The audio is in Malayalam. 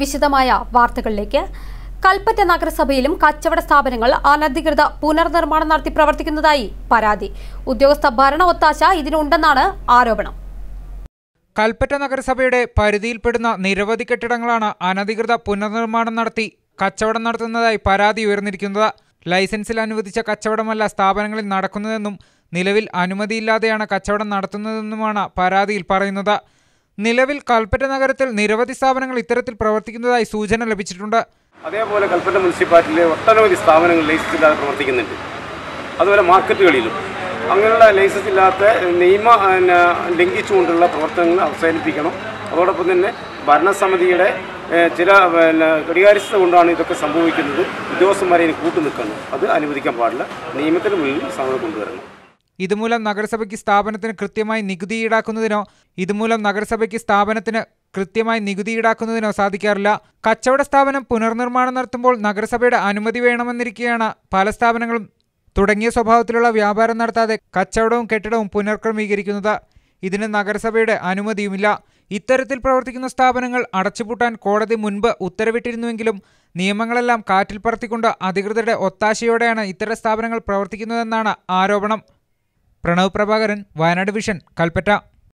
വിശദമായ വാർത്തകളിലേക്ക്. കൽപ്പറ്റ നഗരസഭയിലും കച്ചവട സ്ഥാപനങ്ങൾ അനധികൃത പുനർനിർമ്മാണം നടത്തി പ്രവർത്തിക്കുന്നതായി പരാതി. ഉദ്യോഗസ്ഥ ഭരണ ഒത്താശ ഇതിനുണ്ടെന്നാണ് ആരോപണം. കൽപ്പറ്റ നഗരസഭയുടെ പരിധിയിൽപ്പെടുന്ന നിരവധി കെട്ടിടങ്ങളാണ് അനധികൃത പുനർനിർമ്മാണം നടത്തി കച്ചവടം നടത്തുന്നതായി പരാതി ഉയർന്നിരിക്കുന്നത്. ലൈസൻസിൽ അനുവദിച്ച കച്ചവടമല്ല സ്ഥാപനങ്ങളിൽ നടക്കുന്നതെന്നും നിലവിൽ അനുമതിയില്ലാതെയാണ് കച്ചവടം നടത്തുന്നതെന്നുമാണ് പരാതിയിൽ പറയുന്നത്. നിലവിൽ കൽപ്പറ്റ നഗരത്തിൽ നിരവധി സ്ഥാപനങ്ങൾ ഇത്തരത്തിൽ പ്രവർത്തിക്കുന്നതായി സൂചന ലഭിച്ചിട്ടുണ്ട്. അതേപോലെ കൽപ്പറ്റ മുനിസിപ്പാലിറ്റിയിലെ ഒട്ടനവധി സ്ഥാപനങ്ങൾ ലൈസൻസ് ഇല്ലാതെ പ്രവർത്തിക്കുന്നുണ്ട്. അതുപോലെ മാർക്കറ്റുകളിലും. അങ്ങനെയുള്ള ലൈസൻസ് ഇല്ലാത്ത നിയമ ലംഘിച്ചുകൊണ്ടുള്ള പ്രവർത്തനങ്ങൾ അവസാനിപ്പിക്കണം. അതോടൊപ്പം തന്നെ ഭരണസമിതിയുടെ ചില കടികാര്യസ്ഥത കൊണ്ടാണ് ഇതൊക്കെ സംഭവിക്കുന്നത്. ഉദ്യോഗസ്ഥന്മാരെ ഇനി കൂട്ടു നിൽക്കണം അത് അനുവദിക്കാൻ പാടില്ല. നിയമത്തിന് മുന്നിൽ സമയം കൊണ്ടുവരണം. ഇതുമൂലം നഗരസഭയ്ക്ക് സ്ഥാപനത്തിന് കൃത്യമായി നികുതി ഈടാക്കുന്നതിനോ ഇതുമൂലം നഗരസഭയ്ക്ക് സ്ഥാപനത്തിന് കൃത്യമായി നികുതി ഈടാക്കുന്നതിനോ സാധിക്കാറില്ല. കച്ചവട സ്ഥാപനം പുനർനിർമ്മാണം നടത്തുമ്പോൾ നഗരസഭയുടെ അനുമതി വേണമെന്നിരിക്കെയാണ് പല സ്ഥാപനങ്ങളും തുടങ്ങിയ സ്വഭാവത്തിലുള്ള വ്യാപാരം നടത്താതെ കച്ചവടവും കെട്ടിടവും പുനർക്രമീകരിക്കുന്നത്. ഇതിന് നഗരസഭയുടെ അനുമതിയുമില്ല. ഇത്തരത്തിൽ പ്രവർത്തിക്കുന്ന സ്ഥാപനങ്ങൾ അടച്ചുപൂട്ടാൻ കോടതി മുൻപ് ഉത്തരവിട്ടിരുന്നുവെങ്കിലും നിയമങ്ങളെല്ലാം കാറ്റിൽ പറത്തിക്കൊണ്ട് അധികൃതരുടെ ഒത്താശയോടെയാണ് ഇത്തരം സ്ഥാപനങ്ങൾ പ്രവർത്തിക്കുന്നതെന്നാണ് ആരോപണം. പ്രണവ് പ്രഭാകരൻ വയനാട് വിഷൻ കൽപ്പറ്റ.